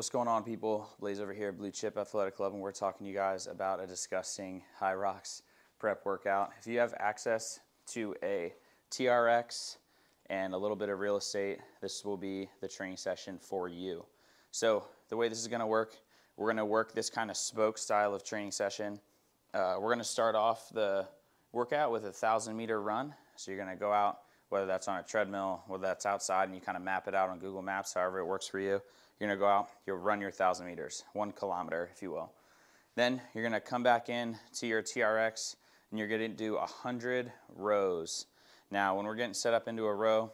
What's going on, people? Blaise over here at Blue Chip Athletic Club, and we're talking to you guys about a disgusting HYROX prep workout. If you have access to a TRX and a little bit of real estate, this will be the training session for you. So the way this is going to work, we're going to work this kind of spoke style of training session. Uh, we're going to start off the workout with a thousand meter run. So you're going to go out, whether that's on a treadmill, whether that's outside, and you kind of map it out on Google Maps, however it works for you. You're gonna go out, you'll run your thousand meters, one kilometer, if you will. Then you're gonna come back in to your TRX and you're gonna do 100 rows. Now, when we're getting set up into a row,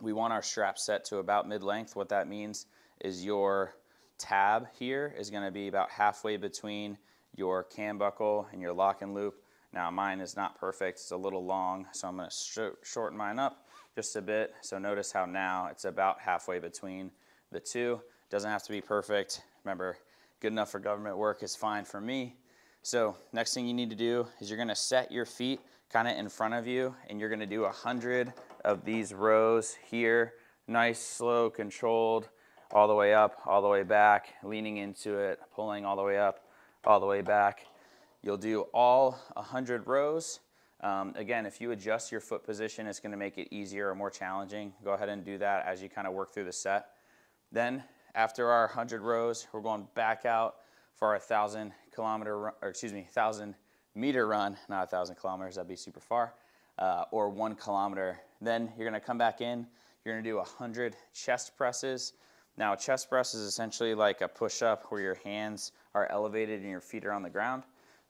we want our strap set to about mid-length. What that means is your tab here is gonna be about halfway between your cam buckle and your lock and loop. Now mine is not perfect, it's a little long, so I'm gonna sh shorten mine up just a bit. So notice how now it's about halfway between the two. Doesn't have to be perfect. Remember, good enough for government work is fine for me. So next thing you need to do is you're gonna set your feet kind of in front of you and you're gonna do a hundred of these rows here. Nice, slow, controlled, all the way up, all the way back, leaning into it, pulling all the way up, all the way back. You'll do all 100 rows. Um, again, if you adjust your foot position, it's gonna make it easier or more challenging. Go ahead and do that as you kind of work through the set. Then after our 100 rows, we're going back out for our 1,000 kilometer, or excuse me, 1,000 meter run, not 1,000 kilometers, that'd be super far, uh, or one kilometer. Then you're gonna come back in, you're gonna do 100 chest presses. Now a chest press is essentially like a push-up where your hands are elevated and your feet are on the ground.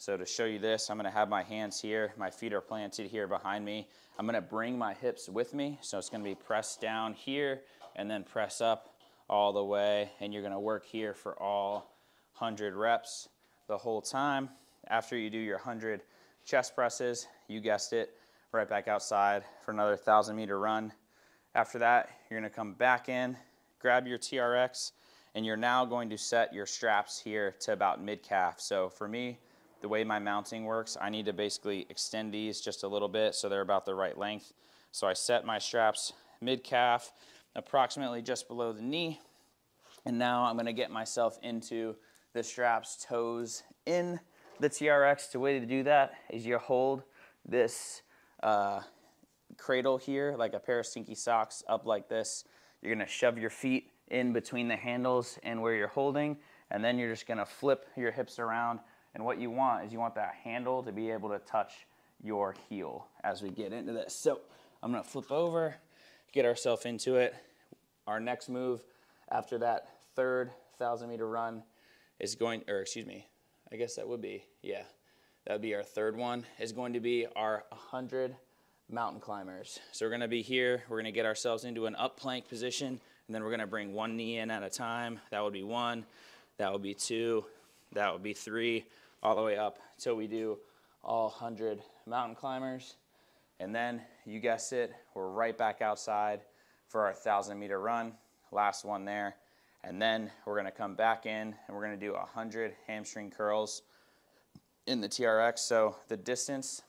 So to show you this, I'm gonna have my hands here, my feet are planted here behind me. I'm gonna bring my hips with me, so it's gonna be pressed down here and then press up all the way and you're gonna work here for all 100 reps the whole time. After you do your 100 chest presses, you guessed it, right back outside for another 1,000 meter run. After that, you're gonna come back in, grab your TRX, and you're now going to set your straps here to about mid-calf. So for me, the way my mounting works, I need to basically extend these just a little bit so they're about the right length. So I set my straps mid-calf, approximately just below the knee. And now I'm gonna get myself into the straps toes in the TRX. The way to do that is you hold this uh, cradle here, like a pair of stinky socks up like this. You're gonna shove your feet in between the handles and where you're holding, and then you're just gonna flip your hips around. And what you want is you want that handle to be able to touch your heel as we get into this. So I'm gonna flip over, get ourselves into it. Our next move after that third 1,000 meter run is going, or excuse me, I guess that would be, yeah, that would be our third one, is going to be our 100 mountain climbers. So we're gonna be here, we're gonna get ourselves into an up plank position, and then we're gonna bring one knee in at a time. That would be one, that would be two, that would be three, all the way up until we do all 100 mountain climbers. And then, you guessed it, we're right back outside for our 1,000 meter run. Last one there. And then we're gonna come back in and we're gonna do 100 hamstring curls in the TRX. So the distance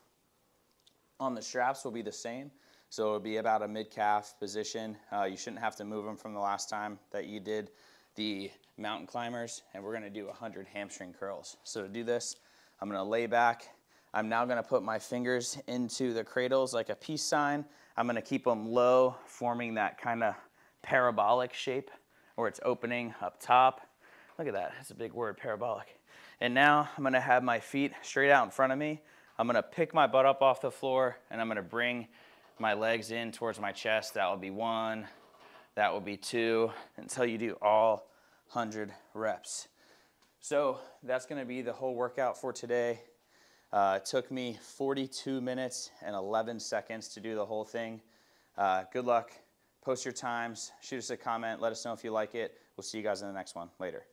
on the straps will be the same. So it'll be about a mid-calf position. Uh, you shouldn't have to move them from the last time that you did the mountain climbers. And we're gonna do 100 hamstring curls. So to do this, I'm gonna lay back. I'm now gonna put my fingers into the cradles like a peace sign. I'm gonna keep them low, forming that kind of parabolic shape where it's opening up top. Look at that, that's a big word, parabolic. And now I'm gonna have my feet straight out in front of me. I'm gonna pick my butt up off the floor and I'm gonna bring my legs in towards my chest. That will be one, that will be two, until you do all 100 reps. So that's gonna be the whole workout for today. Uh, it took me 42 minutes and 11 seconds to do the whole thing. Uh, good luck. Post your times. Shoot us a comment. Let us know if you like it. We'll see you guys in the next one. Later.